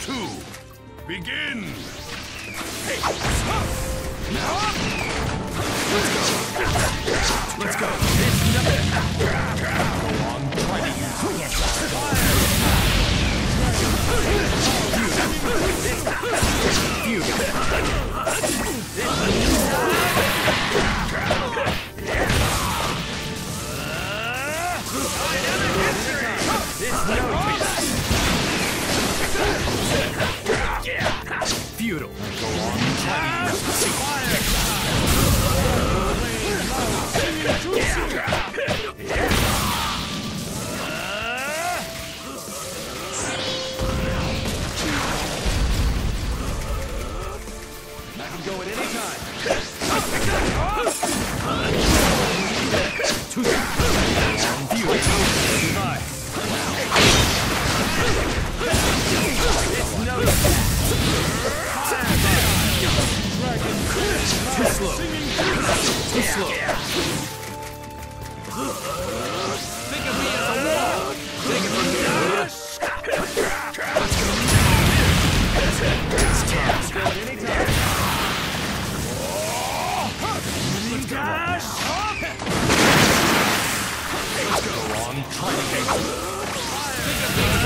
two. Begin. Let's go. Feudal. I can go at any time. Slow. Too slow. Think of me as a wall. Take it from here. Let's go at any time. It's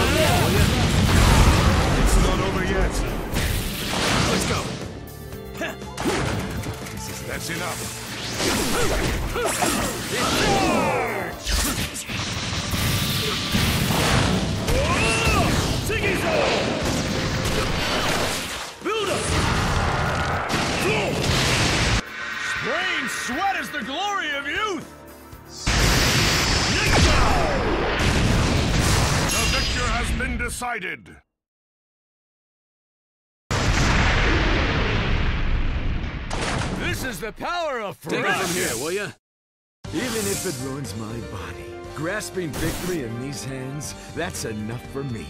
That's enough. Build up. Spraying sweat is the glory of youth. The victor has been decided. This is the power of Take it from here, will ya? Even if it ruins my body, grasping victory in these hands, that's enough for me.